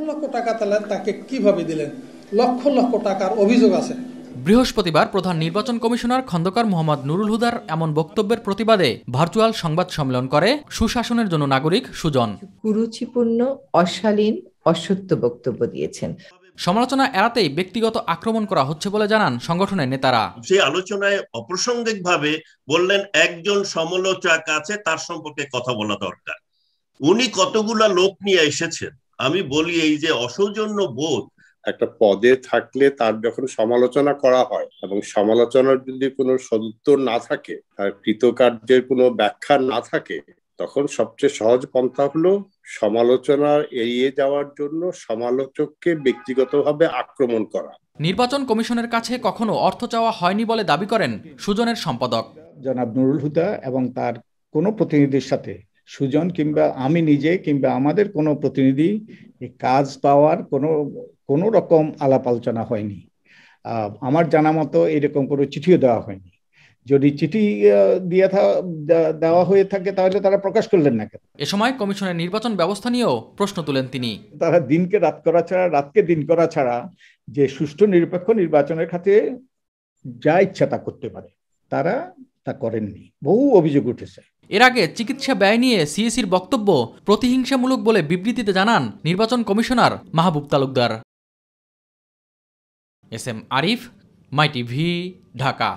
লক্ষ টাকা তাহলে তাকে কীভাবে দিলেন? লক্ষ লক্ষ টাকার অভিযোগ আছে। বৃহস্পতিবার প্রধান নির্বাচন কমিশনার খন্দকার মোহাম্মদ নুরুল হুদার এমন বক্তব্যের প্রতিবাদে ভার্চুয়াল সংবাদ সম্মেলন করে সুশাসনের জন্য নাগরিক সুজন। কুরুচিপূর্ণ অশালীন অসত্য বক্তব্য দিয়েছেন। সমালোচনা এড়াতেই ব্যক্তিগত আক্রমণ করা হচ্ছে বলে জানান সংগঠনের নেতারা। সেই আলোচনায় অপ্রাসঙ্গিক ভাবে বললেন একজন সমালোচক আছে তার সম্পর্কে কথা বলা দরকার। উনি কতগুলা লোক নিয়ে এসেছেন? আমি বলি এই যে অসৌজন্য বোধ একটা পদে থাকলে তার যখন সমালোচনা করা হয় এবং সমালোচনার যদি কোনো সত্তর না থাকে তার কৃতকার্যের কোনো ব্যাখ্যা না থাকে তখন সবচেয়ে সহজ পন্থা হলো সমালোচনা এড়িয়ে যাওয়ার জন্য সমালোচককে ব্যক্তিগতভাবে আক্রমণ করা। নির্বাচন কমিশনের কাছে কখনো অর্থ চাওয়া হয়নি বলে দাবি করেন সুজনের সম্পাদক। জনাব নুরুল হুদা এবং তার কোনো প্রতিনিধির সাথে সুজন কিংবা আমি নিজে কিংবা আমাদের কোনো প্রতিনিধি কাজ পাওয়ার কোনো কোনো রকম আলাপ আলোচনা হয়নি। আমার জানা মতো এরকম কোনো চিঠিও দেওয়া হয়নি। যদি চিঠি দিয়ে দেওয়া হয়ে থাকে তাহলে তারা প্রকাশ করলেন না কেন? এ সময় কমিশনের নির্বাচন ব্যবস্থা নিয়েও প্রশ্ন তুলেন তিনি। তারা দিনকে রাত করা ছাড়া রাতকে দিন করা ছাড়া যে সুষ্ঠু নিরপেক্ষ নির্বাচনের খাতে যা ইচ্ছা তা করতে পারে তারা তা করেননি। বহু অভিযোগ উঠেছে। এর আগে চিকিৎসা ব্যয় নিয়ে সিএসির বক্তব্য প্রতিহিংসামূলক বলে বিবৃতিতে জানান নির্বাচন commissioner Mahbub Talukdar. S M Arif, my TV, Dhaka.